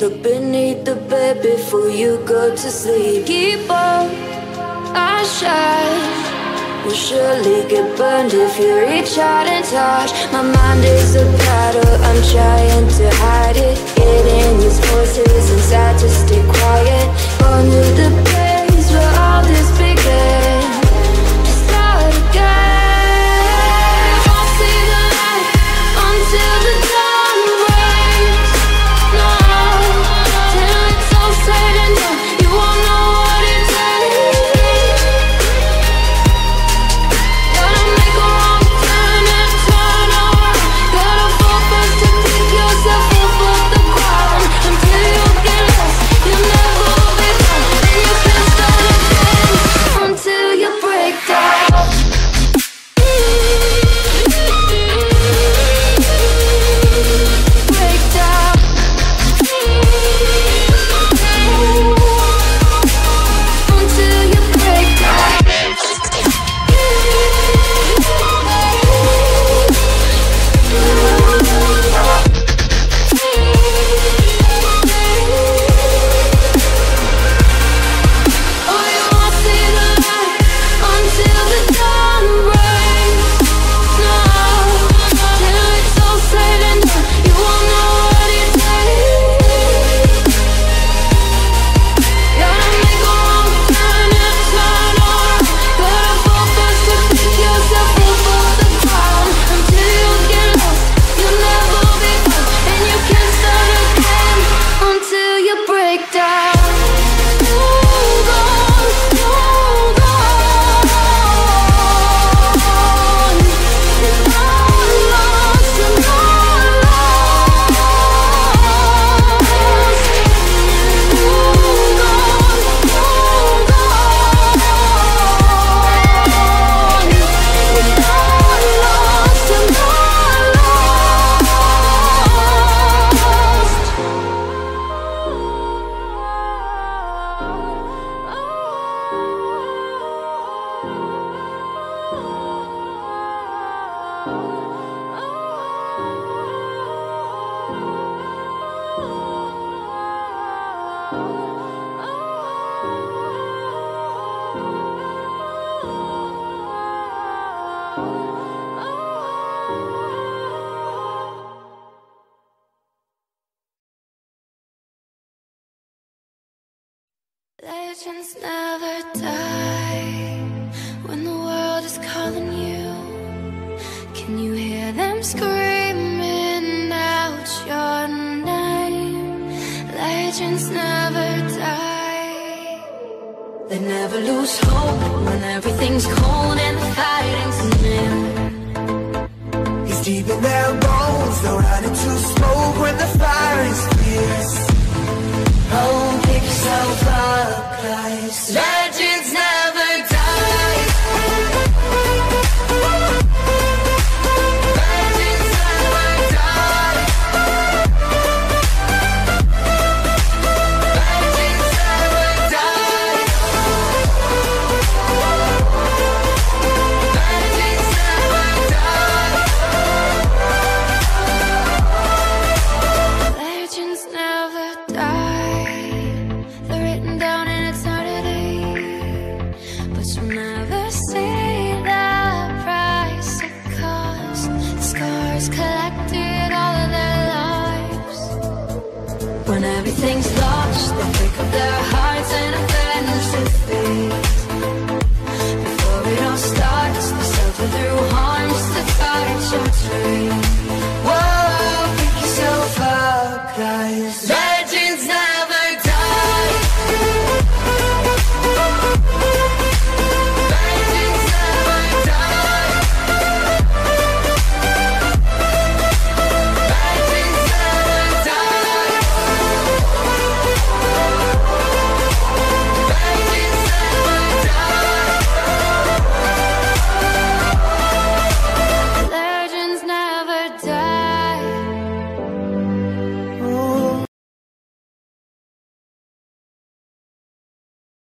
Look beneath the bed before you go to sleep. Keep on, I shine. Will surely get burned if you reach out and touch. My mind is a battle, I'm trying to hide it. Getting these voices inside to stick. never lose hope when everything's cold and the fighting's near. It's deep in their bones, no running to smoke when the fight. When everything's lost, they pick up their hearts and abandon if